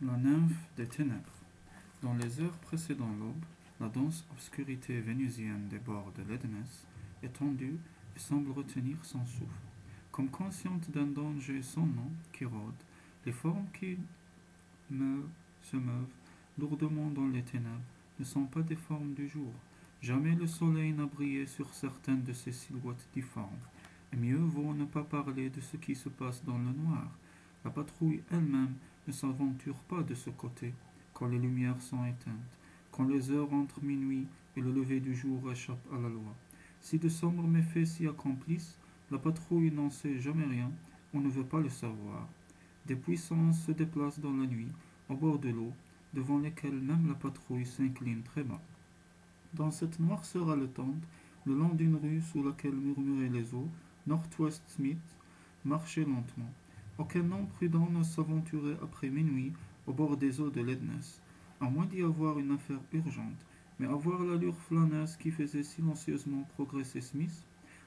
La nymphe des ténèbres. Dans les heures précédant l'aube, la dense obscurité vénusienne des bords de l'Ednès est tendue et semble retenir son souffle. Comme consciente d'un danger sans nom qui rôde, les formes qui meuvent, se meuvent lourdement dans les ténèbres ne sont pas des formes du jour. Jamais le soleil n'a brillé sur certaines de ces silhouettes difformes. Et mieux vaut ne pas parler de ce qui se passe dans le noir. La patrouille elle-même ne s'aventure pas de ce côté quand les lumières sont éteintes, quand les heures entre minuit et le lever du jour échappent à la loi. Si de sombres méfaits s'y accomplissent, la patrouille n'en sait jamais rien, on ne veut pas le savoir. Des puissances se déplacent dans la nuit, au bord de l'eau, devant lesquelles même la patrouille s'incline très bas. Dans cette noirceur haletante, le long d'une rue sous laquelle murmuraient les eaux, Northwest Smith marchait lentement. Aucun homme prudent ne s'aventurait après minuit au bord des eaux de l'Edness, à moins d'y avoir une affaire urgente, mais avoir l'allure flâneuse qui faisait silencieusement progresser Smith,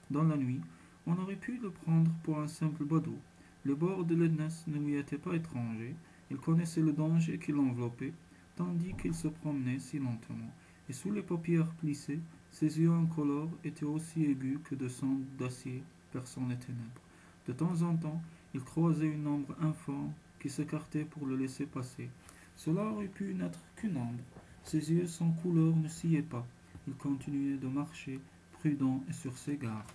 dans la nuit, on aurait pu le prendre pour un simple badaud. Les bords de l'Edness ne lui étaient pas étrangers, il connaissait le danger qui l'enveloppait, tandis qu'il se promenait si lentement, et sous les paupières plissées, ses yeux incolores étaient aussi aigus que de sondes d'acier perçant les ténèbres. De temps en temps, il croisait une ombre informe qui s'écartait pour le laisser passer. Cela aurait pu n'être qu'une ombre. Ses yeux sans couleur ne sciaient pas. Il continuait de marcher, prudent et sur ses gardes.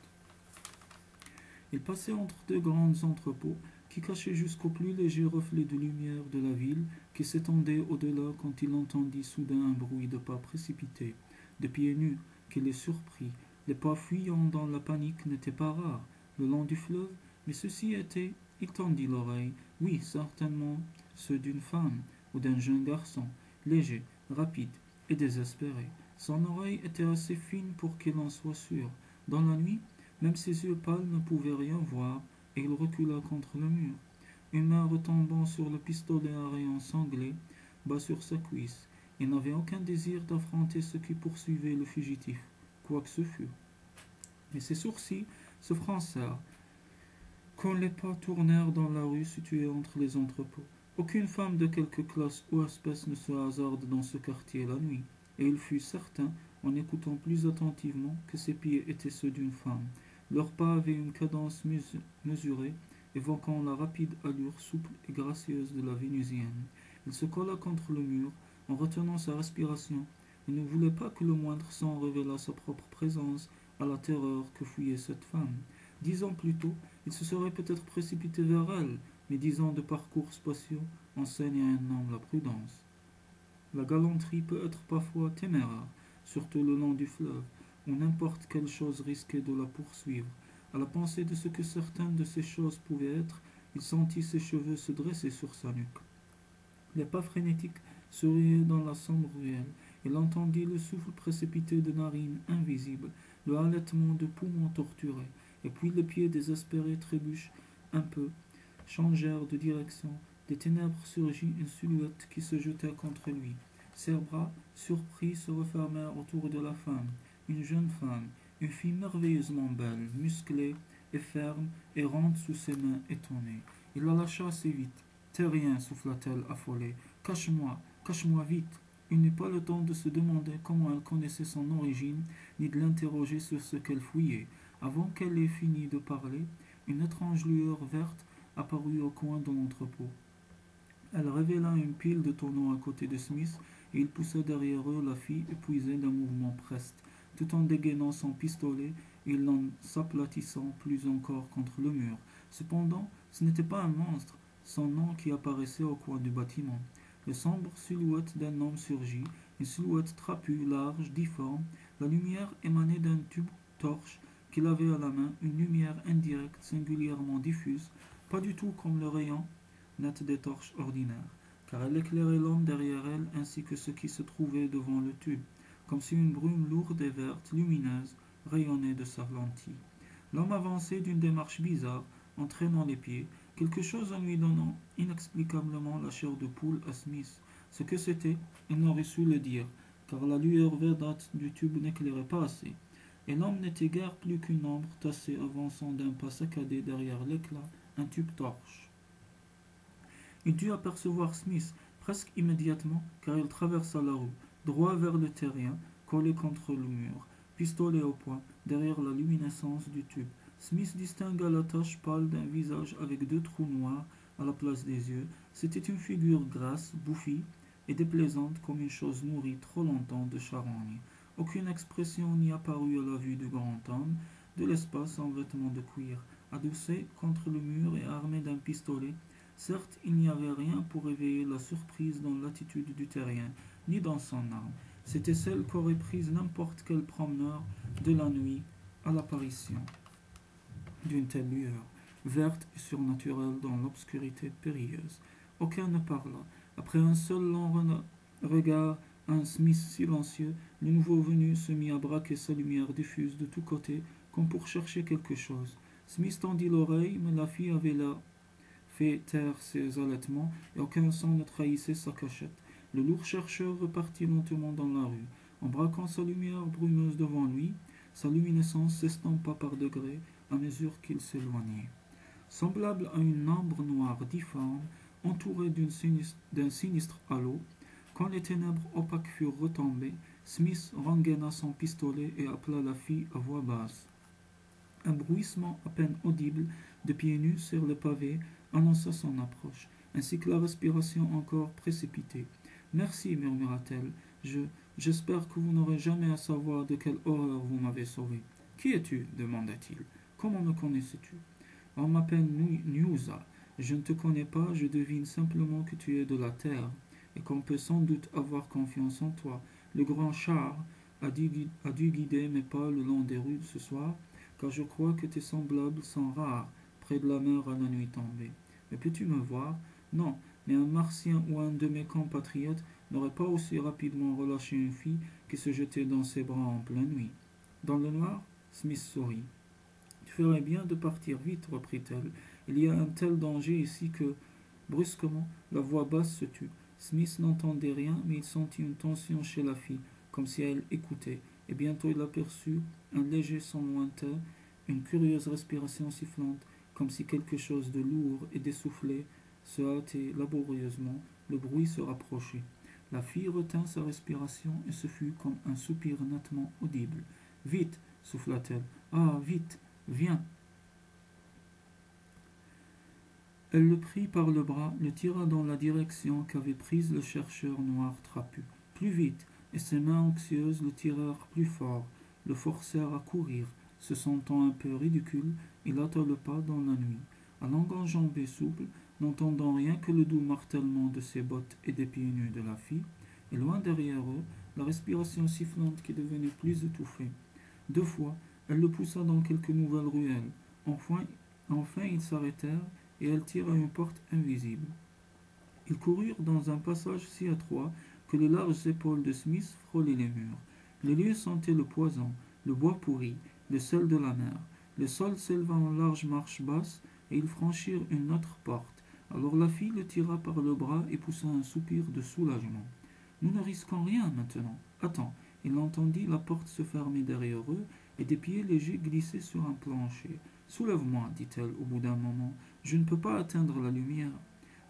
Il passait entre deux grands entrepôts qui cachaient jusqu'au plus léger reflet de lumière de la ville qui s'étendait au-delà quand il entendit soudain un bruit de pas précipités, de pieds nus, qui les surprit. Les pas fuyants dans la panique n'étaient pas rares le long du fleuve, mais ceci était il tendit l'oreille. Oui, certainement ceux d'une femme ou d'un jeune garçon, léger, rapide et désespéré. Son oreille était assez fine pour qu'il en soit sûr. Dans la nuit, même ses yeux pâles ne pouvaient rien voir, et il recula contre le mur. Une main retombant sur le pistolet à rayon sanglé, bas sur sa cuisse. Il n'avait aucun désir d'affronter ceux qui poursuivaient le fugitif, quoi que ce fût. Mais ses sourcils se froncèrent, quand les pas tournèrent dans la rue située entre les entrepôts. Aucune femme de quelque classe ou espèce ne se hasarde dans ce quartier la nuit, et il fut certain, en écoutant plus attentivement, que ses pieds étaient ceux d'une femme. Leurs pas avaient une cadence mesurée, évoquant la rapide allure souple et gracieuse de la vénusienne. Il se colla contre le mur, en retenant sa respiration, et ne voulait pas que le moindre son révélât sa propre présence à la terreur que fouillait cette femme. Dix ans plus tôt, il se serait peut-être précipité vers elle, mais dix ans de parcours spatiaux enseignent à un homme la prudence. La galanterie peut être parfois téméraire, surtout le long du fleuve, où n'importe quelle chose risquait de la poursuivre. À la pensée de ce que certaines de ces choses pouvaient être, il sentit ses cheveux se dresser sur sa nuque. Les pas frénétiques souriaient dans la sombre ruelle. Il entendit le souffle précipité de narines invisibles, le halètement de poumons torturés, et puis les pieds désespérés trébuchent un peu, changèrent de direction. Des ténèbres surgit une silhouette qui se jetait contre lui. Ses bras, surpris, se refermèrent autour de la femme. Une jeune femme, une fille merveilleusement belle, musclée et ferme, errante sous ses mains étonnées. Il la lâcha assez vite. T'es rien, souffla-t-elle affolée. Cache-moi, cache-moi vite. Il n'eut pas le temps de se demander comment elle connaissait son origine, ni de l'interroger sur ce qu'elle fouillait. Avant qu'elle ait fini de parler, une étrange lueur verte apparut au coin de l'entrepôt. Elle révéla une pile de tonneaux à côté de Smith, et il poussa derrière eux la fille épuisée d'un mouvement preste, tout en dégainant son pistolet et en s'aplatissant plus encore contre le mur. Cependant, ce n'était pas un monstre, son nom qui apparaissait au coin du bâtiment. Le sombre silhouette d'un homme surgit, une silhouette trapue, large, difforme. La lumière émanait d'un tube torche qu'il avait à la main, une lumière indirecte, singulièrement diffuse, pas du tout comme le rayon net des torches ordinaires, car elle éclairait l'homme derrière elle ainsi que ce qui se trouvait devant le tube, comme si une brume lourde et verte, lumineuse, rayonnait de sa lentille. L'homme avançait d'une démarche bizarre, entraînant les pieds, quelque chose en lui donnant inexplicablement la chair de poule à Smith. Ce que c'était, il n'aurait su le dire, car la lueur verdâtre du tube n'éclairait pas assez et l'homme n'était guère plus qu'une ombre tassée avançant d'un pas saccadé derrière l'éclat un tube torche. Il dut apercevoir Smith presque immédiatement, car il traversa la rue, droit vers le terrien, collé contre le mur, pistolet au poing, derrière la luminescence du tube. Smith distingua la tache pâle d'un visage avec deux trous noirs à la place des yeux. C'était une figure grasse, bouffie et déplaisante comme une chose nourrie trop longtemps de charogne. Aucune expression n'y apparut à la vue du grand homme de l'espace en vêtements de cuir, adossé contre le mur et armé d'un pistolet. Certes, il n'y avait rien pour réveiller la surprise dans l'attitude du terrien, ni dans son arme. C'était celle qu'aurait prise n'importe quel promeneur de la nuit à l'apparition d'une telle lueur, verte et surnaturelle dans l'obscurité périlleuse. Aucun ne parla. Après un seul long regard, un Smith silencieux, le nouveau venu se mit à braquer sa lumière diffuse de tous côtés, comme pour chercher quelque chose. Smith tendit l'oreille, mais la fille avait là fait taire ses allaitements, et aucun son ne trahissait sa cachette. Le lourd chercheur repartit lentement dans la rue. En braquant sa lumière brumeuse devant lui, sa luminescence s'estompa par degrés à mesure qu'il s'éloignait. Semblable à une ombre noire difforme, entourée d'un sinistre halo, quand les ténèbres opaques furent retombées, Smith rengaina son pistolet et appela la fille à voix basse. Un bruissement à peine audible de pieds nus sur le pavé annonça son approche, ainsi que la respiration encore précipitée. Merci, murmura-t-elle. Je, j'espère que vous n'aurez jamais à savoir de quelle horreur vous m'avez sauvé. Qui es-tu? demanda-t-il. Comment me connaissais-tu? On m'appelle Niusa. Je ne te connais pas, je devine simplement que tu es de la terre et qu'on peut sans doute avoir confiance en toi. Le grand char a dû, guider mes pas le long des rues ce soir, car je crois que tes semblables sont rares près de la mer à la nuit tombée. Mais peux-tu me voir? Non, mais un martien ou un de mes compatriotes n'aurait pas aussi rapidement relâché une fille qui se jetait dans ses bras en pleine nuit. Dans le noir, Smith sourit. Tu ferais bien de partir vite, reprit-elle. Il y a un tel danger ici que, brusquement, la voix basse se tut. Smith n'entendait rien, mais il sentit une tension chez la fille, comme si elle écoutait, et bientôt il aperçut un léger son lointain, une curieuse respiration sifflante, comme si quelque chose de lourd et d'essoufflé se hâtait laborieusement, le bruit se rapprochait. La fille retint sa respiration et ce fut comme un soupir nettement audible. Vite, souffla-t-elle. Ah, vite, viens. Elle le prit par le bras, le tira dans la direction qu'avait prise le chercheur noir trapu. Plus vite, et ses mains anxieuses le tirèrent plus fort, le forcèrent à courir. Se sentant un peu ridicule, il hâta le pas dans la nuit. À longue enjambée souple, n'entendant rien que le doux martèlement de ses bottes et des pieds nus de la fille, et loin derrière eux, la respiration sifflante qui devenait plus étouffée. Deux fois, elle le poussa dans quelques nouvelles ruelles. Enfin, enfin ils s'arrêtèrent et elle tira une porte invisible. Ils coururent dans un passage si étroit que les larges épaules de Smith frôlaient les murs. Les lieux sentaient le poison, le bois pourri, le sel de la mer. Le sol s'éleva en large marche basse et ils franchirent une autre porte. Alors la fille le tira par le bras et poussa un soupir de soulagement. Nous ne risquons rien maintenant. Attends. Il entendit la porte se fermer derrière eux et des pieds légers glisser sur un plancher. Soulève-moi, dit-elle au bout d'un moment. Je ne peux pas atteindre la lumière.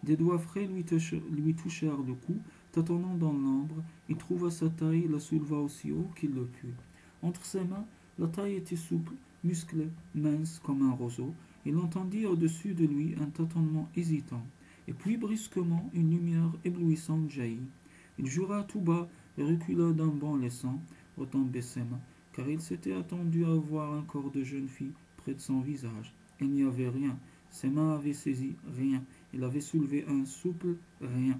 Des doigts frais lui, touchèrent le cou. Tâtonnant dans l'ombre, il trouva sa taille la souleva aussi haut qu'il le put. Entre ses mains, la taille était souple, musclée, mince comme un roseau. Il entendit au-dessus de lui un tâtonnement hésitant, et puis brusquement une lumière éblouissante jaillit. Il jura tout bas et recula d'un bond laissant retomber ses mains, car il s'était attendu à voir un corps de jeune fille près de son visage. Il n'y avait rien. Ses mains avaient saisi rien. Il avait soulevé un souple rien.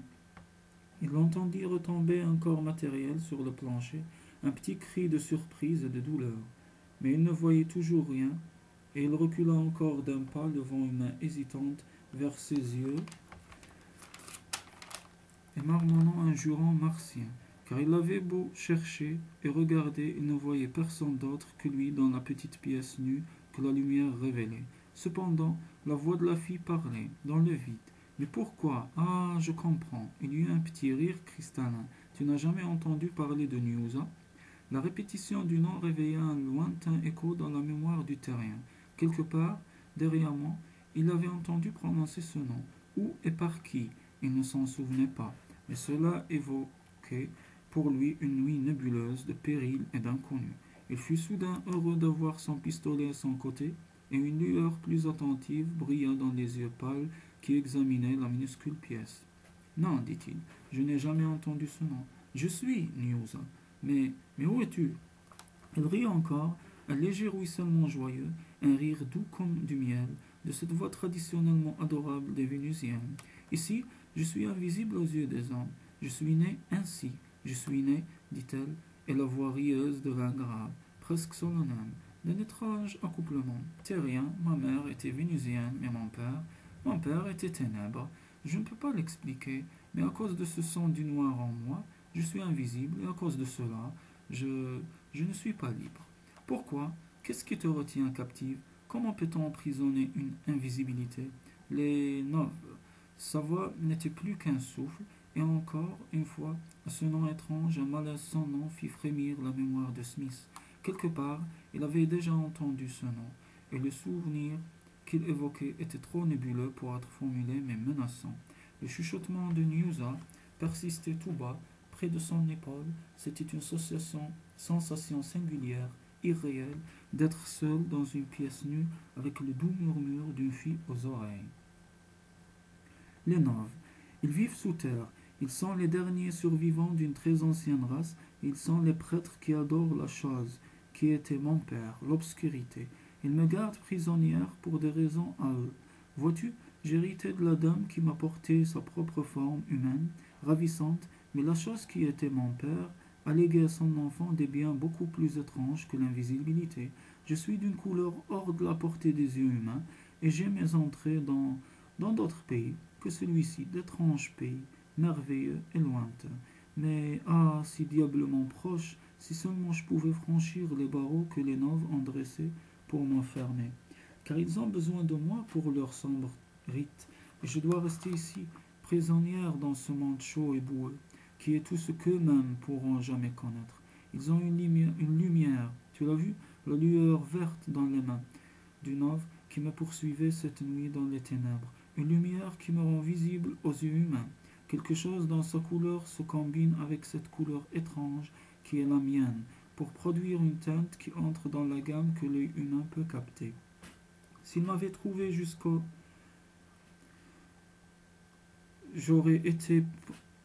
Il entendit retomber un corps matériel sur le plancher, un petit cri de surprise et de douleur. Mais il ne voyait toujours rien et il recula encore d'un pas devant une main hésitante vers ses yeux et marmonnant un jurant martien, car il avait beau chercher et regarder, il ne voyait personne d'autre que lui dans la petite pièce nue que la lumière révélait. Cependant, la voix de la fille parlait, dans le vide. Mais pourquoi? Ah, je comprends. Il y eut un petit rire cristallin. Tu n'as jamais entendu parler de Niusa? La répétition du nom réveilla un lointain écho dans la mémoire du terrien. Quelque part, derrière moi, il avait entendu prononcer ce nom. Où et par qui? Il ne s'en souvenait pas, mais cela évoquait pour lui une nuit nébuleuse de péril et d'inconnu. Il fut soudain heureux d'avoir son pistolet à son côté, et une lueur plus attentive brilla dans les yeux pâles qui examinaient la minuscule pièce. Non, dit-il, je n'ai jamais entendu ce nom. Je suis Niusa. Mais, mais où es-tu? Il rit encore, un léger ruissellement joyeux, un rire doux comme du miel, de cette voix traditionnellement adorable des Vénusiennes. Ici, je suis invisible aux yeux des hommes. Je suis né ainsi. Je suis né, dit-elle, et la voix rieuse devint grave, presque solennelle, d'un étrange accouplement. Terrien, ma mère était vénusienne, mais mon père, mon père était ténèbres. Je ne peux pas l'expliquer, mais à cause de ce sang du noir en moi, je suis invisible, et à cause de cela, je, je ne suis pas libre. Pourquoi? Qu'est-ce qui te retient captive? Comment peut-on emprisonner une invisibilité? Les noves. Sa voix n'était plus qu'un souffle, et encore une fois, à ce nom étrange, un malaise sans nom fit frémir la mémoire de Smith. Quelque part, il avait déjà entendu ce nom, et le souvenir qu'il évoquait était trop nébuleux pour être formulé mais menaçant. Le chuchotement de Niusa persistait tout bas, près de son épaule. C'était une sensation, singulière, irréelle, d'être seul dans une pièce nue avec le doux murmure d'une fille aux oreilles. Les Noves. Ils vivent sous terre. Ils sont les derniers survivants d'une très ancienne race. Ils sont les prêtres qui adorent la chose, qui était mon père, l'obscurité. Ils me gardent prisonnière pour des raisons à eux. Vois-tu, j'héritais de la dame qui m'a porté sa propre forme humaine, ravissante, mais la chose qui était mon père alléguait à son enfant des biens beaucoup plus étranges que l'invisibilité. Je suis d'une couleur hors de la portée des yeux humains, et j'ai mes entrées dans dans d'autres pays que celui-ci, d'étranges pays, merveilleux et lointains. Mais ah, si diablement proches, si seulement je pouvais franchir les barreaux que les noves ont dressés pour m'enfermer. Car ils ont besoin de moi pour leur sombre rite, et je dois rester ici, prisonnière dans ce monde chaud et boueux, qui est tout ce qu'eux-mêmes pourront jamais connaître. Ils ont une lumière, tu l'as vu, la lueur verte dans les mains du nove qui me poursuivait cette nuit dans les ténèbres, une lumière qui me rend visible aux yeux humains. Quelque chose dans sa couleur se combine avec cette couleur étrange qui est la mienne, pour produire une teinte qui entre dans la gamme que l'œil humain peut capter. S'il m'avait trouvé jusqu'au... J'aurais été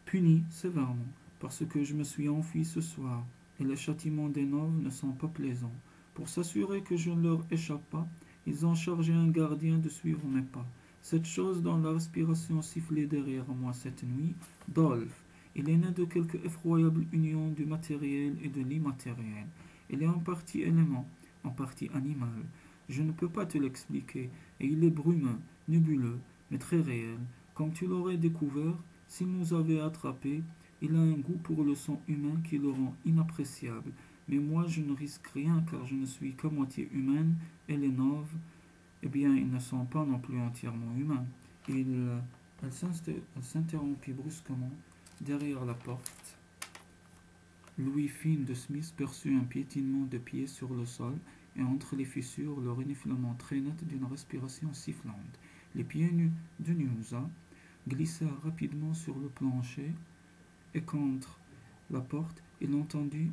puni sévèrement, parce que je me suis enfui ce soir, et les châtiments des nobles ne sont pas plaisants. Pour s'assurer que je ne leur échappe pas, ils ont chargé un gardien de suivre mes pas. Cette chose dont la respiration sifflait derrière moi cette nuit, Dolph, il est né de quelque effroyable union du matériel et de l'immatériel. Il est en partie élément, en partie animal. Je ne peux pas te l'expliquer, et il est brumeux, nébuleux, mais très réel. Comme tu l'aurais découvert, s'il nous avait attrapés, il a un goût pour le son humain qui le rend inappréciable. Mais moi, je ne risque rien car je ne suis qu'à moitié humaine et les noves eh bien, ils ne sont pas non plus entièrement humains. Il, elle s'interrompit brusquement derrière la porte. Louis Finn de Smith perçut un piétinement de pieds sur le sol et entre les fissures le reniflement très net d'une respiration sifflante. Les pieds nus de Nusa glissèrent rapidement sur le plancher et contre la porte, il entendit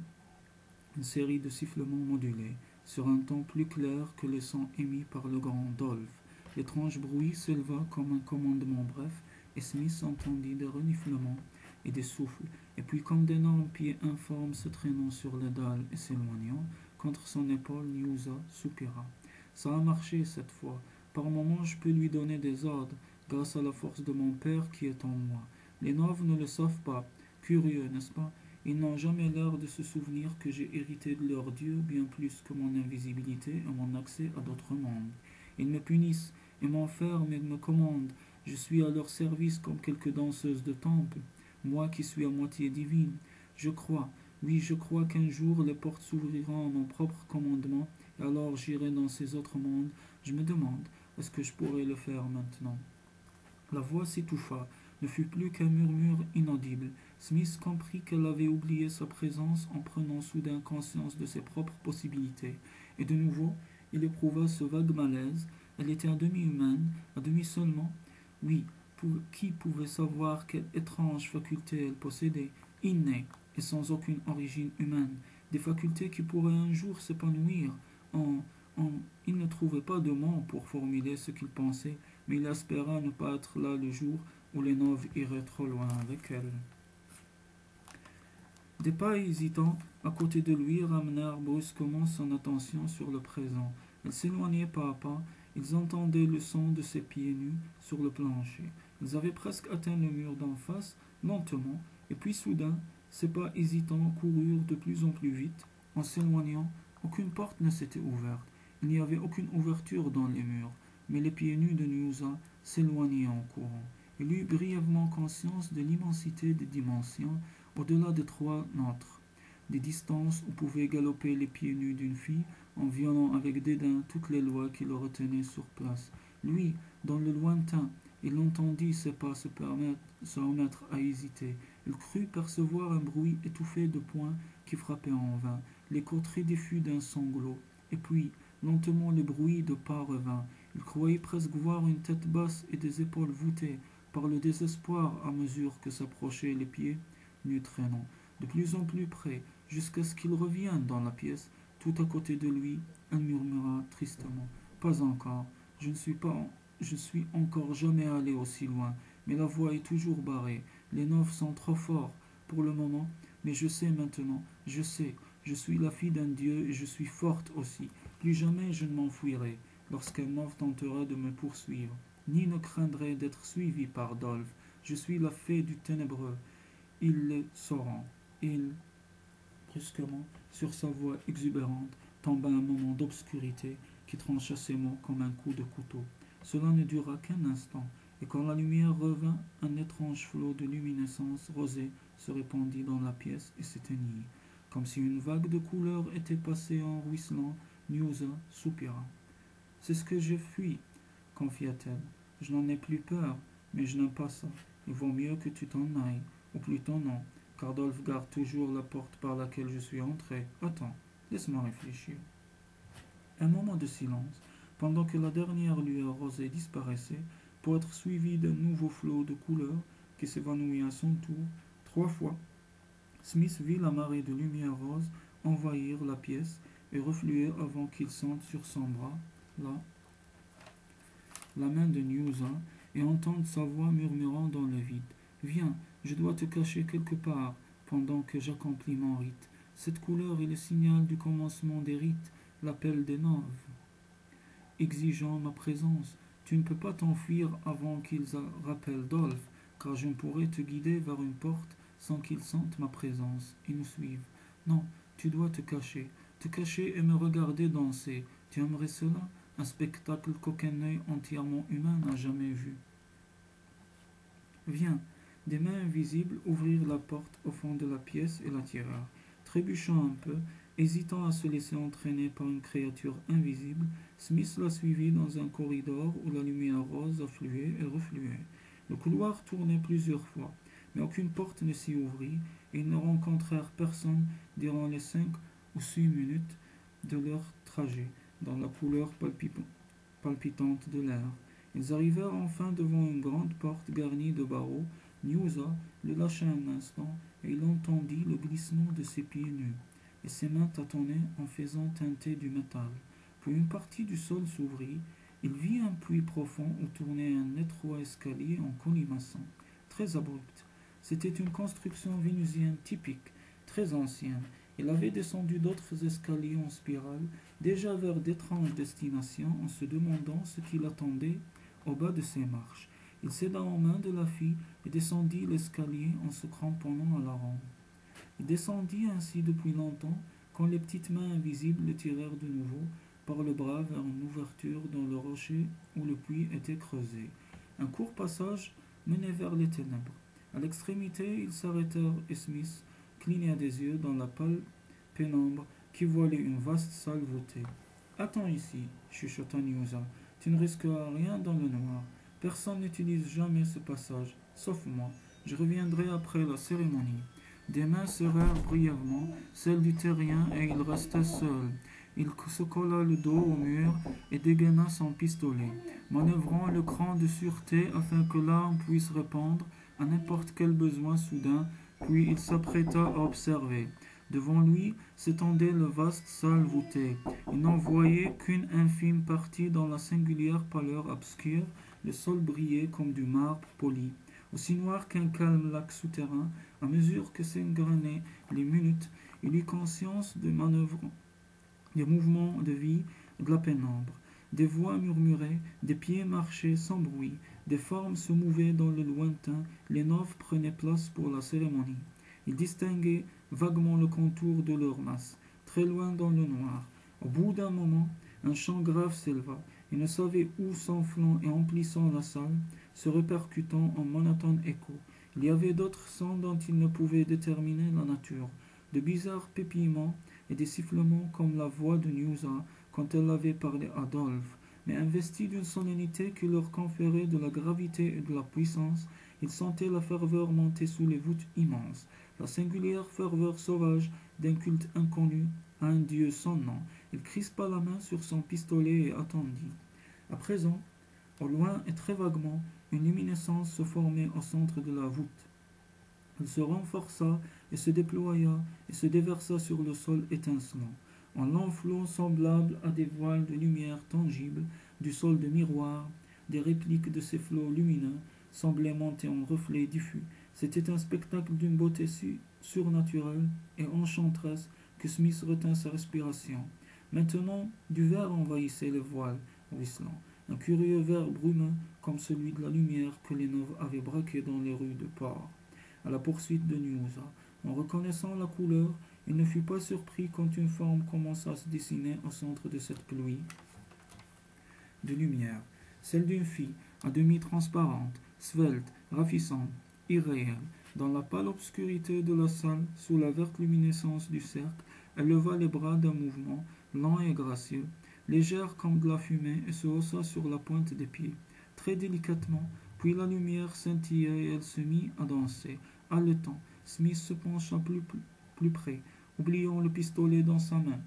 une série de sifflements modulés sur un ton plus clair que le son émis par le grand Dolph. L'étrange bruit s'éleva comme un commandement bref, et Smith entendit des reniflements et des souffles, et puis comme d'énormes pieds informes se traînant sur les dalles et s'éloignant, contre son épaule, Niusa soupira. Ça a marché cette fois. Par moments, je peux lui donner des ordres, grâce à la force de mon père qui est en moi. Les nobles ne le savent pas. Curieux, n'est-ce pas? Ils n'ont jamais l'air de se souvenir que j'ai hérité de leur Dieu bien plus que mon invisibilité et mon accès à d'autres mondes. Ils me punissent et m'enferment et me commandent. Je suis à leur service comme quelques danseuses de temple, moi qui suis à moitié divine. Je crois, oui, je crois qu'un jour les portes s'ouvriront à mon propre commandement, et alors j'irai dans ces autres mondes. Je me demande, est-ce que je pourrais le faire maintenant? La voix s'étouffa, ne fut plus qu'un murmure inaudible. Smith comprit qu'elle avait oublié sa présence en prenant soudain conscience de ses propres possibilités, et de nouveau il éprouva ce vague malaise. Elle était à demi humaine, à demi seulement. Oui, qui pouvait savoir quelle étrange faculté elle possédait, innée et sans aucune origine humaine, des facultés qui pourraient un jour s'épanouir en. Il ne trouvait pas de mots pour formuler ce qu'il pensait, mais il espéra ne pas être là le jour où les noves iraient trop loin avec elle. Des pas hésitants à côté de lui ramenèrent brusquement son attention sur le présent. Elle s'éloignait pas à pas, ils entendaient le son de ses pieds nus sur le plancher. Ils avaient presque atteint le mur d'en face, lentement, et puis soudain, ses pas hésitants coururent de plus en plus vite. En s'éloignant, aucune porte ne s'était ouverte. Il n'y avait aucune ouverture dans les murs, mais les pieds nus de Nusa s'éloignaient en courant. Il eut brièvement conscience de l'immensité des dimensions au-delà de trois nôtres, des distances où pouvaient galoper les pieds nus d'une fille en violant avec dédain toutes les lois qui le retenaient sur place. Lui, dans le lointain, il entendit ses pas se, se remettre à hésiter. Il crut percevoir un bruit étouffé de poings qui frappaient en vain, l'écho très diffus d'un sanglot. Et puis, lentement, le bruit de pas revint. Il croyait presque voir une tête basse et des épaules voûtées par le désespoir à mesure que s'approchaient les pieds nus traînant, de plus en plus près, jusqu'à ce qu'il revienne dans la pièce, tout à côté de lui. Elle murmura tristement Pas encore, je ne suis pas je suis encore jamais allé aussi loin, mais la voie est toujours barrée. Les neufs sont trop forts pour le moment, mais je sais maintenant, je sais, je suis la fille d'un dieu et je suis forte aussi. Plus jamais je ne m'enfuirai lorsqu'un neuf tentera de me poursuivre, ni ne craindrai d'être suivi par Dolph. Je suis la fée du ténébreux. Ils le sauront. Il, brusquement, sur sa voix exubérante, tomba un moment d'obscurité qui trancha ses mots comme un coup de couteau. Cela ne dura qu'un instant, et quand la lumière revint, un étrange flot de luminescence rosée se répandit dans la pièce et s'éteignit. Comme si une vague de couleurs était passée en ruisselant, Niusa soupira. C'est ce que j'ai fui, confia-t-elle. Je n'en ai plus peur, mais je n'aime pas ça. Il vaut mieux que tu t'en ailles, ou plutôt non, car Dolph garde toujours la porte par laquelle je suis entré. Attends, laisse-moi réfléchir. Un moment de silence, pendant que la dernière lueur rosée disparaissait, pour être suivie d'un nouveau flot de couleurs qui s'évanouit à son tour, trois fois. Smith vit la marée de lumière rose envahir la pièce et refluer avant qu'il sente sur son bras, là, la main de Newsa et entende sa voix murmurant dans le vide. Viens, je dois te cacher quelque part pendant que j'accomplis mon rite. Cette couleur est le signal du commencement des rites, l'appel des noves exigeant ma présence. Tu ne peux pas t'enfuir avant qu'ils rappellent Dolph, car je ne pourrai te guider vers une porte sans qu'ils sentent ma présence et nous suivent. Non, tu dois te cacher, te cacher et me regarder danser. Tu aimerais cela? Un spectacle qu'aucun œil entièrement humain n'a jamais vu. Viens, des mains invisibles ouvrirent la porte au fond de la pièce et la tirèrent. Trébuchant un peu, Hésitant à se laisser entraîner par une créature invisible, Smith la suivit dans un corridor où la lumière rose affluait et refluait. Le couloir tournait plusieurs fois, mais aucune porte ne s'y ouvrit, et ils ne rencontrèrent personne durant les cinq ou six minutes de leur trajet, dans la couleur palpitante de l'air. Ils arrivèrent enfin devant une grande porte garnie de barreaux. Niusa le lâcha un instant, et il entendit le glissement de ses pieds nus et ses mains tâtonnaient en faisant teinter du métal. Puis une partie du sol s'ouvrit. Il vit un puits profond où tournait un étroit escalier en colimaçon, très abrupt. C'était une construction vénusienne typique, très ancienne. Il avait descendu d'autres escaliers en spirale, déjà vers d'étranges destinations, en se demandant ce qu'il attendait au bas de ces marches. Il céda en main de la fille et descendit l'escalier en se cramponnant à la ronde. Descendit ainsi depuis longtemps, quand les petites mains invisibles le tirèrent de nouveau par le bras vers une ouverture dans le rocher où le puits était creusé. Un court passage menait vers les ténèbres. À l'extrémité, ils s'arrêtèrent et Smith cligna des yeux dans la pâle pénombre qui voilait une vaste salle voûtée. Attends ici, chuchota Niusa. Tu ne risqueras rien dans le noir. Personne n'utilise jamais ce passage, sauf moi. Je reviendrai après la cérémonie. Des mains serrèrent brièvement celles du terrien et il resta seul. Il se colla le dos au mur et dégaina son pistolet, manœuvrant le cran de sûreté afin que l'arme puisse répondre à n'importe quel besoin soudain, puis il s'apprêta à observer. Devant lui s'étendait le vaste salle voûtée. Il n'en voyait qu'une infime partie dans la singulière pâleur obscure, le sol brillait comme du marbre poli. Aussi noir qu'un calme lac souterrain, à mesure que s'engrenaient les minutes, il eut conscience de manœuvres des mouvements de vie, de la pénombre. Des voix murmuraient, des pieds marchaient sans bruit, des formes se mouvaient dans le lointain, les noves prenaient place pour la cérémonie. Il distinguait vaguement le contour de leur masse, très loin dans le noir. Au bout d'un moment, un chant grave s'éleva. Il ne savait où s'enflant et emplissant la salle, se répercutant en monotone écho. Il y avait d'autres sons dont il ne pouvait déterminer la nature, de bizarres pépillements et des sifflements comme la voix de Newsa quand elle avait parlé à Adolphe, mais investis d'une solennité qui leur conférait de la gravité et de la puissance, ils sentaient la ferveur monter sous les voûtes immenses, la singulière ferveur sauvage d'un culte inconnu à un dieu sans nom. Il crispa la main sur son pistolet et attendit. À présent, au loin et très vaguement, une luminescence se formait au centre de la voûte. Elle se renforça et se déploya et se déversa sur le sol étincelant, en longs flots semblables à des voiles de lumière tangible du sol de miroir, des répliques de ces flots lumineux semblaient monter en reflets diffus. C'était un spectacle d'une beauté surnaturelle et enchanteresse que Smith retint sa respiration. Maintenant, du vert envahissait le voile ruisselant, un curieux vert brumeux comme celui de la lumière que les noves avaient braqué dans les rues de Port, à la poursuite de Nusa. En reconnaissant la couleur, il ne fut pas surpris quand une forme commença à se dessiner au centre de cette pluie de lumière, celle d'une fille, à demi transparente, svelte, ravissante, irréelle. Dans la pâle obscurité de la salle, sous la verte luminescence du cercle, elle leva les bras d'un mouvement lent et gracieux, légère comme de la fumée, et se haussa sur la pointe des pieds, très délicatement, puis la lumière scintilla et elle se mit à danser, haletant. Smith se pencha plus, près, oubliant le pistolet dans sa main.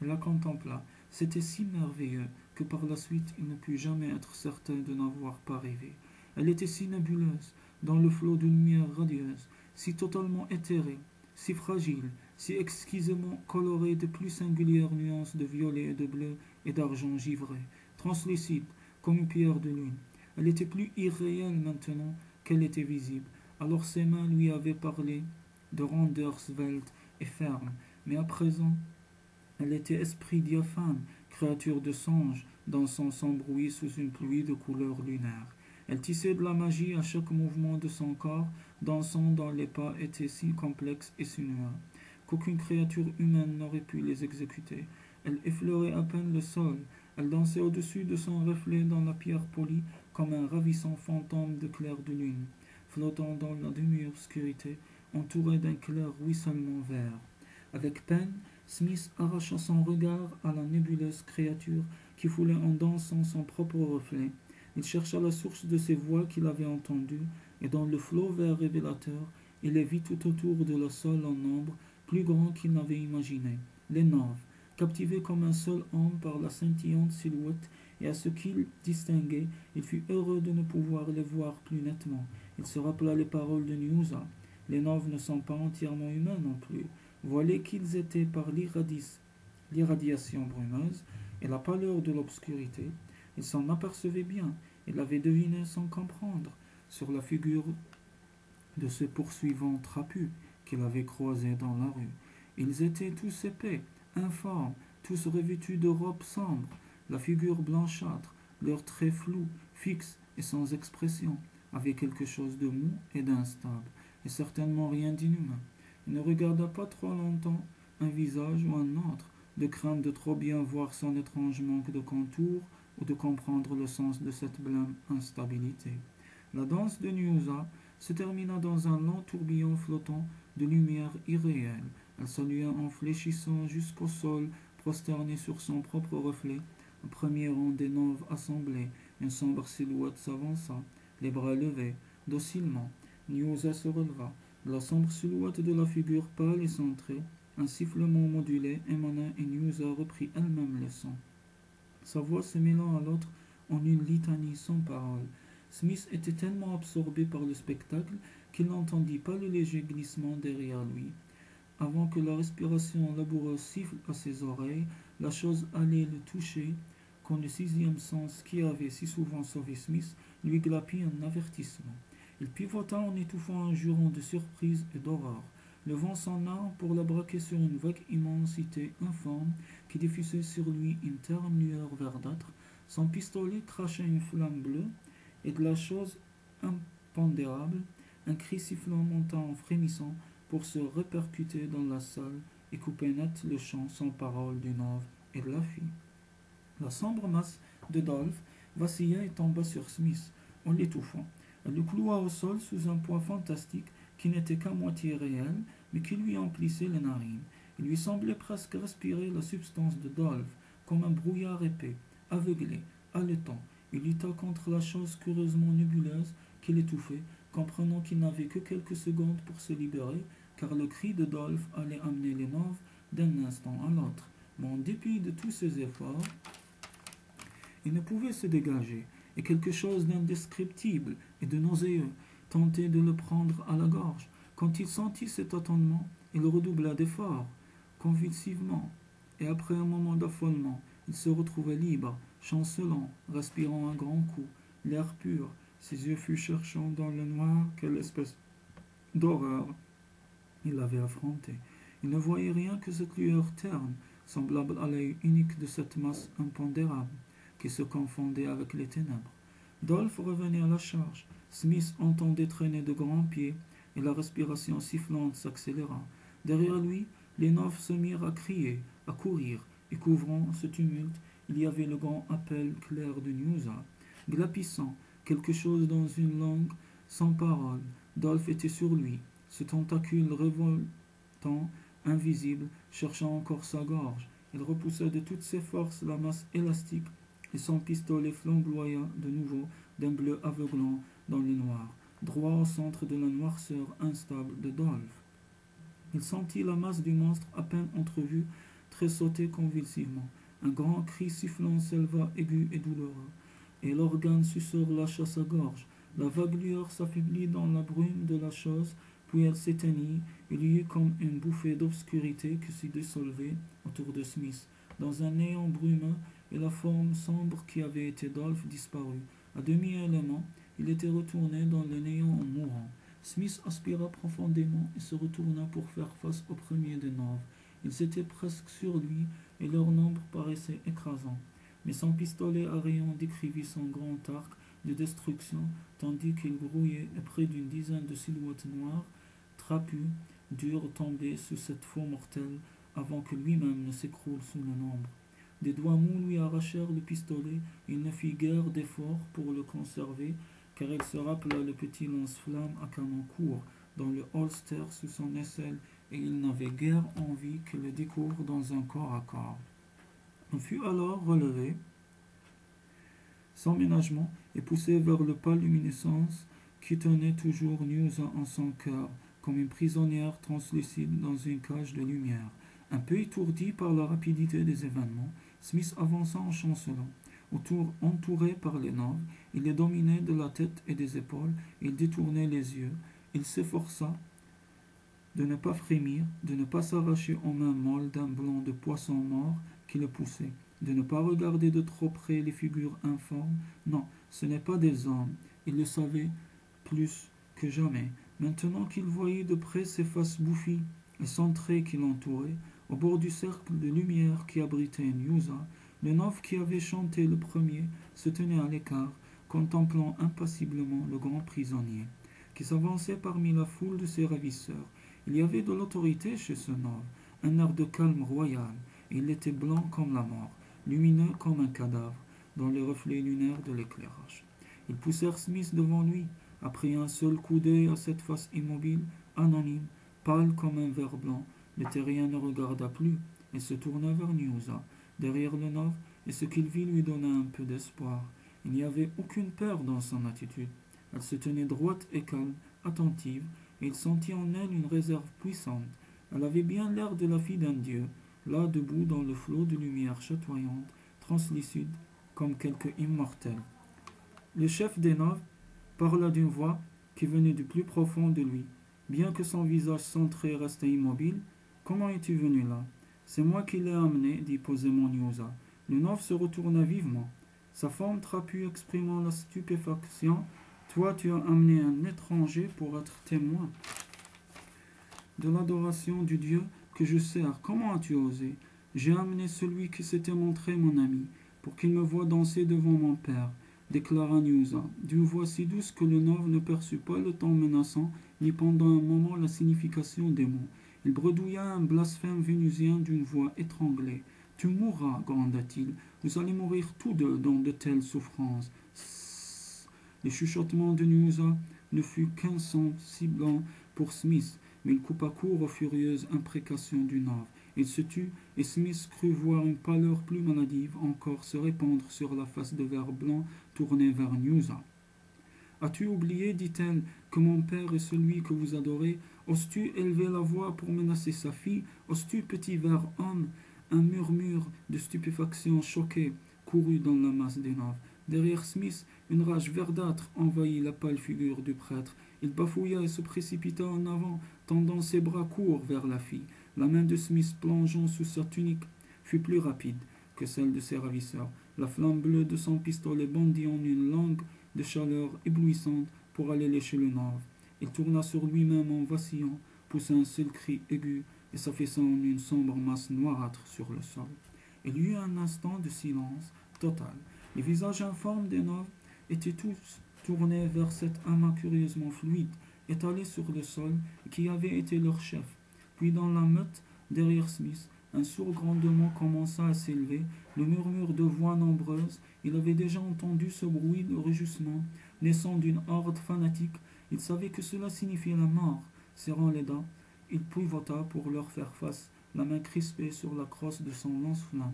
Elle la contempla. C'était si merveilleux que par la suite il ne put jamais être certain de n'avoir pas rêvé. Elle était si nébuleuse, dans le flot d'une lumière radieuse, si totalement éthérée, si fragile, si exquisément colorée de plus singulières nuances de violet et de bleu et d'argent givré, translucide comme une pierre de lune. Elle était plus irréelle maintenant qu'elle était visible. Alors ses mains lui avaient parlé de rondeur svelte et ferme, mais à présent elle était esprit diaphane, créature de songe, dansant sans bruit sous une pluie de couleurs lunaires. Elle tissait de la magie à chaque mouvement de son corps, dansant dont les pas étaient si complexes et sinueux qu'aucune créature humaine n'aurait pu les exécuter. Elle effleurait à peine le sol, elle dansait au-dessus de son reflet dans la pierre polie comme un ravissant fantôme de clair de lune, flottant dans la demi-obscurité, entouré d'un clair ruissellement vert. Avec peine, Smith arracha son regard à la nébuleuse créature qui foulait en dansant son propre reflet. Il chercha la source de ces voix qu'il avait entendues, et dans le flot vert révélateur, il les vit tout autour de la sol en nombre, plus grand qu'il n'avait imaginé. Les captivés comme un seul homme par la scintillante silhouette et à ce qu'il distinguait, il fut heureux de ne pouvoir les voir plus nettement. Il se rappela les paroles de Niusa. Les naves ne sont pas entièrement humains non plus. Voilà qu'ils étaient par l'irradiation brumeuse et la pâleur de l'obscurité. Il s'en apercevait bien, il l'avait deviné sans comprendre, sur la figure de ce poursuivant trapu qu'il avait croisé dans la rue. Ils étaient tous épais, informes, tous revêtus de robes sombres, la figure blanchâtre, leurs traits flous, fixes et sans expression, avaient quelque chose de mou et d'instable, et certainement rien d'inhumain. Il ne regarda pas trop longtemps un visage ou un autre, de crainte de trop bien voir son étrange manque de contour ou de comprendre le sens de cette blême instabilité. La danse de Nyusa se termina dans un long tourbillon flottant de lumière irréelle. Elle salua en fléchissant jusqu'au sol, prosterné sur son propre reflet. Un premier rang des noves assemblés, une sombre silhouette s'avança, les bras levés, docilement. Nyusa se releva. La sombre silhouette de la figure pâle et centrée Un sifflement modulé émana et Newsa reprit elle-même le son. Sa voix se mêlant à l'autre en une litanie sans parole. Smith était tellement absorbé par le spectacle qu'il n'entendit pas le léger glissement derrière lui. Avant que la respiration laboureuse siffle à ses oreilles, la chose allait le toucher quand le sixième sens qui avait si souvent sauvé Smith lui glapit un avertissement. Il pivota en étouffant un juron de surprise et d'horreur. Le vent s'en arme pour la braquer sur une vague immensité informe qui diffusait sur lui une terne lueur verdâtre. Son pistolet crachait une flamme bleue et de la chose impondérable, un cri sifflant monta en frémissant pour se répercuter dans la salle et couper net le chant sans parole du Nov et de la fille. La sombre masse de Dolph vacilla et tomba sur Smith en l'étouffant. Elle le cloua au sol sous un poids fantastique qui n'était qu'à moitié réel, mais qui lui emplissait les narines. Il lui semblait presque respirer la substance de Dolph, comme un brouillard épais, aveuglé, haletant. Il lutta contre la chose curieusement nébuleuse qui l'étouffait, comprenant qu'il n'avait que quelques secondes pour se libérer, car le cri de Dolph allait amener les noves d'un instant à l'autre. Mais en dépit de tous ses efforts, il ne pouvait se dégager, et quelque chose d'indescriptible et de nauséeux tentait de le prendre à la gorge. Quand il sentit cet attendement, il redoubla d'efforts, convulsivement, et après un moment d'affolement, il se retrouvait libre, chancelant, respirant un grand coup, l'air pur, ses yeux fut cherchant dans le noir quelle espèce d'horreur il avait affronté. Il ne voyait rien que cette lueur terne, semblable à l'œil unique de cette masse impondérable qui se confondait avec les ténèbres. Dolph revenait à la charge. Smith entendait traîner de grands pieds et la respiration sifflante s'accéléra. Derrière lui, les neufs se mirent à crier, à courir, et couvrant ce tumulte, il y avait le grand appel clair de Newsa. Glapissant, quelque chose dans une langue sans parole, Dolph était sur lui, ce tentacule révoltant, invisible, cherchant encore sa gorge. Il repoussa de toutes ses forces la masse élastique et son pistolet flamboya de nouveau d'un bleu aveuglant dans le noir, droit au centre de la noirceur instable de Dolph. Il sentit la masse du monstre à peine entrevue tressauter convulsivement. Un grand cri sifflant s'éleva aigu et douloureux, et l'organe suceur lâcha sa gorge. La vague lueur s'affaiblit dans la brume de la chose, puis s'éteignit. Il y eut comme une bouffée d'obscurité qui s'y dissolvait autour de Smith. Dans un néant brumeux, et la forme sombre qui avait été Dolph disparut. À demi-élément, il était retourné dans le néant en mourant. Smith aspira profondément et se retourna pour faire face au premier des Nord. Ils étaient presque sur lui et leur nombre paraissait écrasant. Mais son pistolet à rayon décrivit son grand arc de destruction, tandis qu'il grouillait près d'une dizaine de silhouettes noires, trapues, dures, tombaient sous cette faux mortelle avant que lui-même ne s'écroule sous le nombre. Des doigts mous lui arrachèrent le pistolet. Il ne fit guère d'effort pour le conserver, car il se rappela le petit lance-flamme à canon court dans le holster sous son aisselle, et il n'avait guère envie que le découvre dans un corps à corps. On fut alors relevé, sans ménagement, et poussé vers le pâle luminescence qui tenait toujours Newsa en son cœur, comme une prisonnière translucide dans une cage de lumière. Un peu étourdi par la rapidité des événements, Smith avança en chancelant. Autour, entouré par les nobles, il les dominait de la tête et des épaules, il détournait les yeux, il s'efforça de ne pas frémir, de ne pas s'arracher aux mains molles d'un blanc de poisson mort qui le poussait, de ne pas regarder de trop près les figures informes. Non, ce n'est pas des hommes, il le savait plus que jamais. Maintenant qu'il voyait de près ces faces bouffies et centrées qui l'entouraient, au bord du cercle de lumière qui abritait Nyusa, le neuf qui avait chanté le premier se tenait à l'écart, contemplant impassiblement le grand prisonnier, qui s'avançait parmi la foule de ses ravisseurs. Il y avait de l'autorité chez ce neuf, un air de calme royal, il était blanc comme la mort, lumineux comme un cadavre, dans les reflets lunaires de l'éclairage. Ils poussèrent Smith devant lui, après un seul coup d'œil à cette face immobile, anonyme, pâle comme un verre blanc, le terrien ne regarda plus et se tourna vers Niusa, derrière le nord, et ce qu'il vit lui donna un peu d'espoir. Il n'y avait aucune peur dans son attitude. Elle se tenait droite et calme, attentive, et il sentit en elle une réserve puissante, Elle avait bien l'air de la fille d'un dieu, là debout dans le flot de lumière chatoyante, translucide, comme quelque immortel. Le chef des nobles parla d'une voix qui venait du plus profond de lui. Bien que son visage centré restait immobile, comment es-tu venu là? C'est moi qui l'ai amené, dit posément. Le noble se retourna vivement. Sa forme trapue exprimant la stupéfaction. Toi, tu as amené un étranger pour être témoin de l'adoration du Dieu que je sers. Comment as-tu osé? J'ai amené celui qui s'était montré mon ami, pour qu'il me voie danser devant mon père, déclara Nyusa, d'une voix si douce que le Nov ne perçut pas le temps menaçant, ni pendant un moment la signification des mots. Il bredouilla un blasphème vénusien d'une voix étranglée. Tu mourras, gronda-t-il. Vous allez mourir tous deux dans de telles souffrances. Le chuchotement de Nyusa ne fut qu'un son si blanc pour Smith, mais il coupa court aux furieuses imprécations du Nord. Il se tut, et Smith crut voir une pâleur plus maladive encore se répandre sur la face de verre blanc tournée vers Nyusa. As-tu oublié, dit-elle, que mon père est celui que vous adorez? Oses-tu élever la voix pour menacer sa fille? Oses-tu, petit verre homme Un murmure de stupéfaction choquée courut dans la masse des naves. Derrière Smith, une rage verdâtre envahit la pâle figure du prêtre. Il bafouilla et se précipita en avant, tendant ses bras courts vers la fille. La main de Smith plongeant sous sa tunique fut plus rapide que celle de ses ravisseurs. La flamme bleue de son pistolet bondit en une langue de chaleur éblouissante pour aller lécher le nord. Il tourna sur lui-même en vacillant, poussa un seul cri aigu et s'affaissant en une sombre masse noirâtre sur le sol. Il y eut un instant de silence total. Les visages informes des nobles étaient tous tournés vers cet amas curieusement fluide, étalé sur le sol, qui avait été leur chef. Puis dans la meute, derrière Smith, un sourd grandement commença à s'élever, le murmure de voix nombreuses. Il avait déjà entendu ce bruit de réjouissement, naissant d'une horde fanatique. Il savait que cela signifiait la mort. Serrant les dents, il pivota pour leur faire face, la main crispée sur la crosse de son lance-flamme.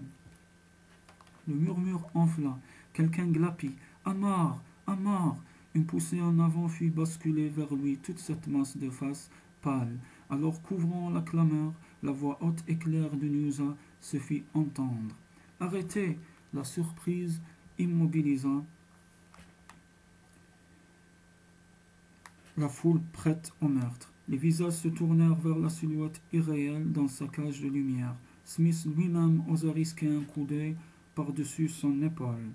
Le murmure enfla. Quelqu'un glapit. À mort À mort Une poussée en avant fit basculer vers lui toute cette masse de faces pâles. Alors, couvrant la clameur, la voix haute et claire de Nusa se fit entendre. Arrêtez La surprise immobilisa la foule prête au meurtre. Les visages se tournèrent vers la silhouette irréelle dans sa cage de lumière. Smith lui-même osa risquer un coup d'œil par-dessus son épaule.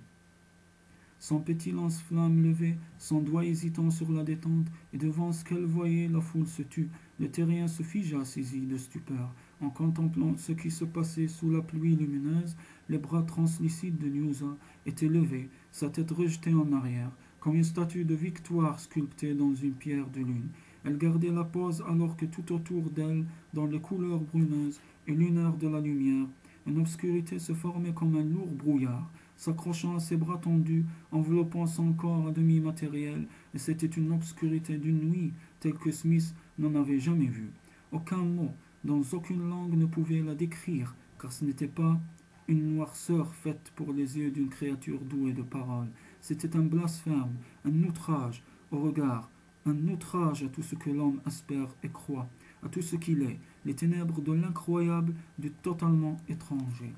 Son petit lance-flamme levé, son doigt hésitant sur la détente, et devant ce qu'elle voyait, la foule se tut. Le terrien se figea saisi de stupeur. En contemplant ce qui se passait sous la pluie lumineuse, les bras translucides de Nyusa étaient levés, sa tête rejetée en arrière, comme une statue de victoire sculptée dans une pierre de lune. Elle gardait la pose alors que tout autour d'elle, dans les couleurs bruneuses et lunaires de la lumière, une obscurité se formait comme un lourd brouillard, s'accrochant à ses bras tendus, enveloppant son corps à demi matériel, et c'était une obscurité d'une nuit telle que Smith n'en avait jamais vue. Aucun mot, dans aucune langue ne pouvait la décrire, car ce n'était pas une noirceur faite pour les yeux d'une créature douée de paroles. C'était un blasphème, un outrage au regard, un outrage à tout ce que l'homme espère et croit, à tout ce qu'il est, les ténèbres de l'incroyable, du totalement étranger.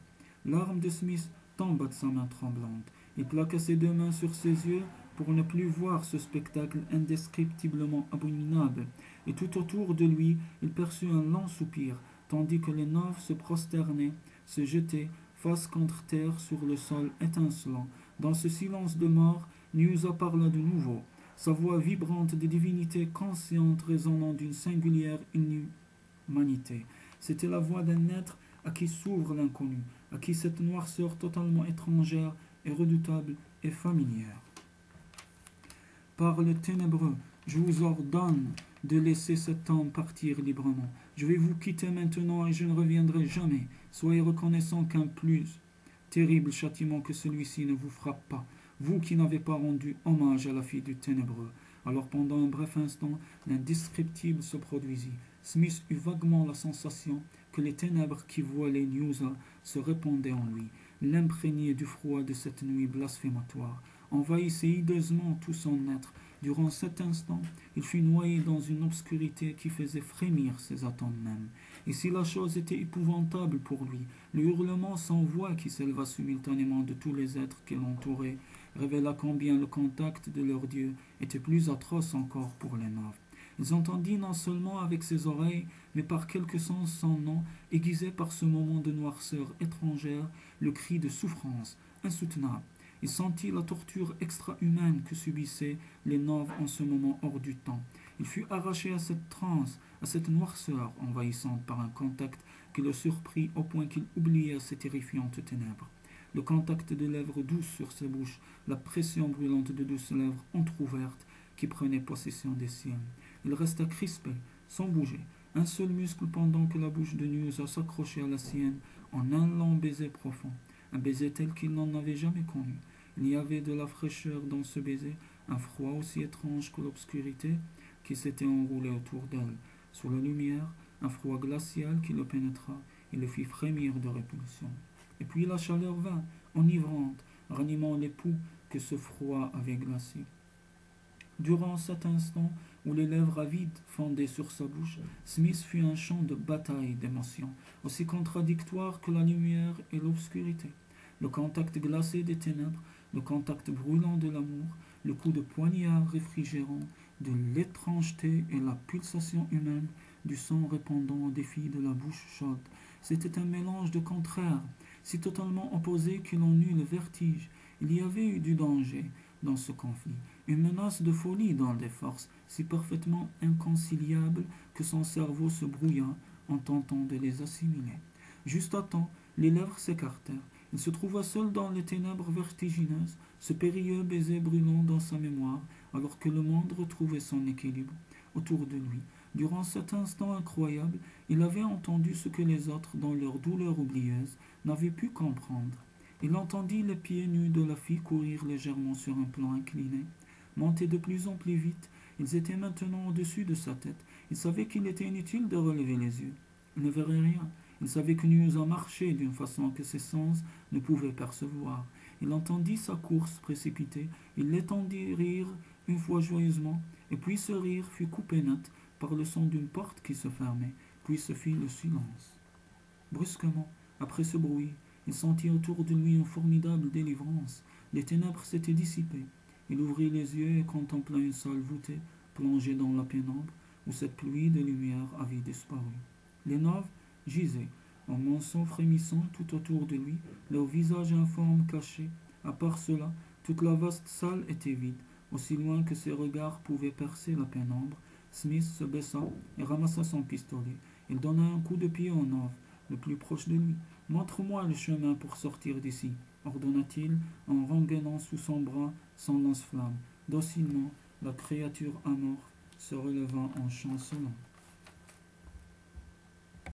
L'arme de Smith tomba de sa main tremblante. Il plaqua ses deux mains sur ses yeux pour ne plus voir ce spectacle indescriptiblement abominable, et tout autour de lui il perçut un lent soupir, tandis que les noves se prosternaient, se jetaient, face contre terre sur le sol étincelant. Dans ce silence de mort, Nyusa parla de nouveau, sa voix vibrante de divinité consciente résonnant d'une singulière humanité. C'était la voix d'un être à qui s'ouvre l'inconnu, qui cette noirceur totalement étrangère est redoutable et familière. Par le ténébreux, je vous ordonne de laisser cet homme partir librement. Je vais vous quitter maintenant et je ne reviendrai jamais. Soyez reconnaissant qu'un plus terrible châtiment que celui-ci ne vous frappe pas, vous qui n'avez pas rendu hommage à la fille du ténébreux. Alors pendant un bref instant, l'indescriptible se produisit. Smith eut vaguement la sensation que les ténèbres qui voilaient Nyusa se répandaient en lui. L'imprégné du froid de cette nuit blasphématoire envahissait hideusement tout son être. Durant cet instant, il fut noyé dans une obscurité qui faisait frémir ses atomes mêmes. Et si la chose était épouvantable pour lui, le hurlement sans voix qui s'éleva simultanément de tous les êtres qui l'entouraient révéla combien le contact de leur Dieu était plus atroce encore pour les Noves. Ils entendirent non seulement avec ses oreilles, mais par quelque sens sans nom, aiguisé par ce moment de noirceur étrangère, le cri de souffrance insoutenable. Il sentit la torture extra-humaine que subissaient les noves en ce moment hors du temps. Il fut arraché à cette transe, à cette noirceur envahissante par un contact qui le surprit au point qu'il oubliait ces terrifiantes ténèbres. Le contact de lèvres douces sur sa bouche, la pression brûlante de douces lèvres entr'ouvertes qui prenaient possession des siennes. Il resta crispé, sans bouger, un seul muscle pendant que la bouche de Nusa s'accrochait à la sienne en un long baiser profond, un baiser tel qu'il n'en avait jamais connu. Il y avait de la fraîcheur dans ce baiser, un froid aussi étrange que l'obscurité qui s'était enroulée autour d'elle. Sous la lumière, un froid glacial qui le pénétra et le fit frémir de répulsion. Et puis la chaleur vint, enivrante, ranimant l'époux que ce froid avait glacé. Durant cet instant où les lèvres avides fondaient sur sa bouche, Smith fut un champ de bataille d'émotions, aussi contradictoire que la lumière et l'obscurité. Le contact glacé des ténèbres, le contact brûlant de l'amour, le coup de poignard réfrigérant, de l'étrangeté et la pulsation humaine du sang répondant au défi de la bouche chaude. C'était un mélange de contraires, si totalement opposés qu'il en eut le vertige. Il y avait eu du danger, dans ce conflit, une menace de folie dans des forces si parfaitement inconciliables que son cerveau se brouilla en tentant de les assimiler. Juste à temps, les lèvres s'écartèrent. Il se trouva seul dans les ténèbres vertigineuses, ce périlleux baiser brûlant dans sa mémoire, alors que le monde retrouvait son équilibre autour de lui. Durant cet instant incroyable, il avait entendu ce que les autres, dans leur douleur oublieuse, n'avaient pu comprendre. Il entendit les pieds nus de la fille courir légèrement sur un plan incliné, monter de plus en plus vite. Ils étaient maintenant au-dessus de sa tête. Il savait qu'il était inutile de relever les yeux. Il ne verrait rien. Il savait que Nusa marchait d'une façon que ses sens ne pouvaient percevoir. Il entendit sa course précipitée. Il l'étendit rire une fois joyeusement, et puis ce rire fut coupé net par le son d'une porte qui se fermait, puis se fit le silence. Brusquement, après ce bruit, il sentit autour de lui une formidable délivrance. Les ténèbres s'étaient dissipées. Il ouvrit les yeux et contempla une salle voûtée, plongée dans la pénombre, où cette pluie de lumière avait disparu. Les noves gisaient, en monceaux frémissant tout autour de lui, leurs visages informes cachés. À part cela, toute la vaste salle était vide, aussi loin que ses regards pouvaient percer la pénombre. Smith se baissa et ramassa son pistolet. Il donna un coup de pied au Nov, le plus proche de lui. Montre-moi le chemin pour sortir d'ici, ordonna-t-il en rengainant sous son bras son lance-flamme. Docilement, la créature amorphe se releva en chancelant.